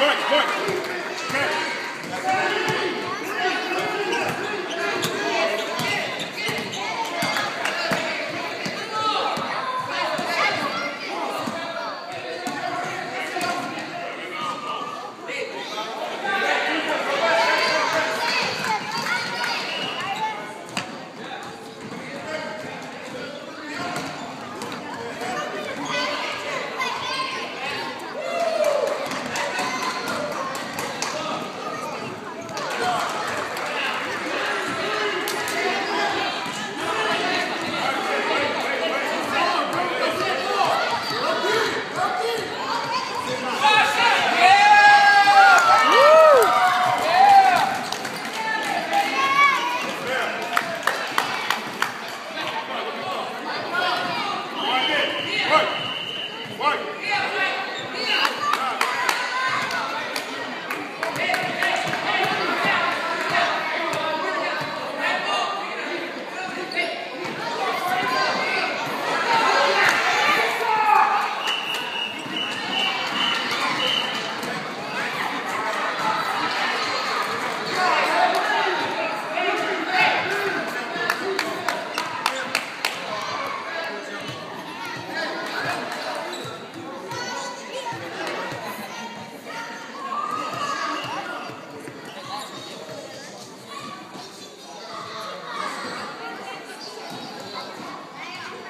one, one, one.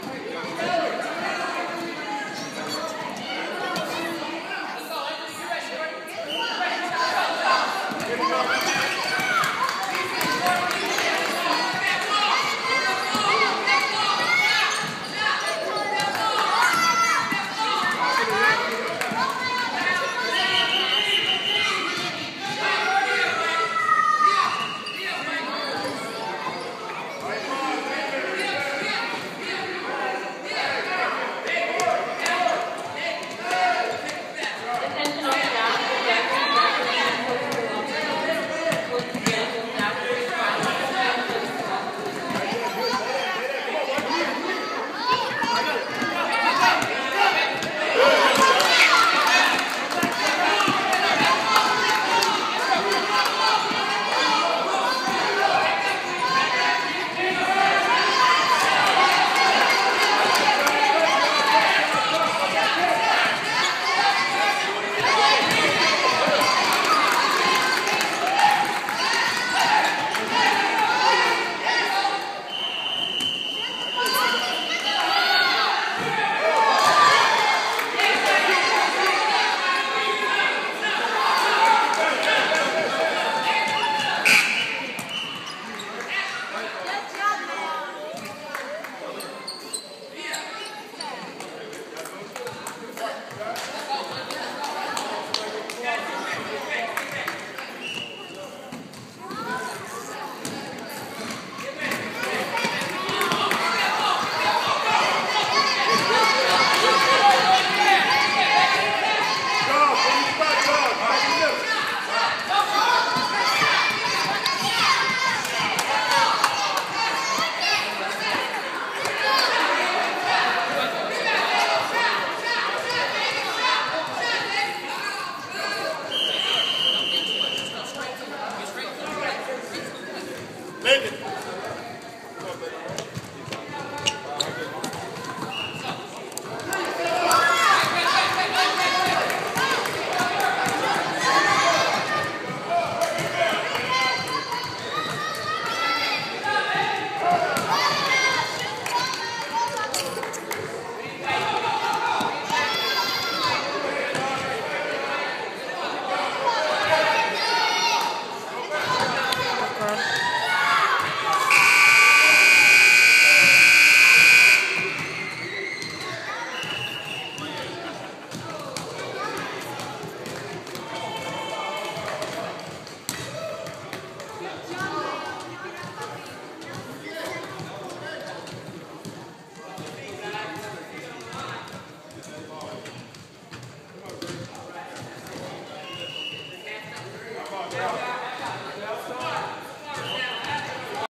Yeah.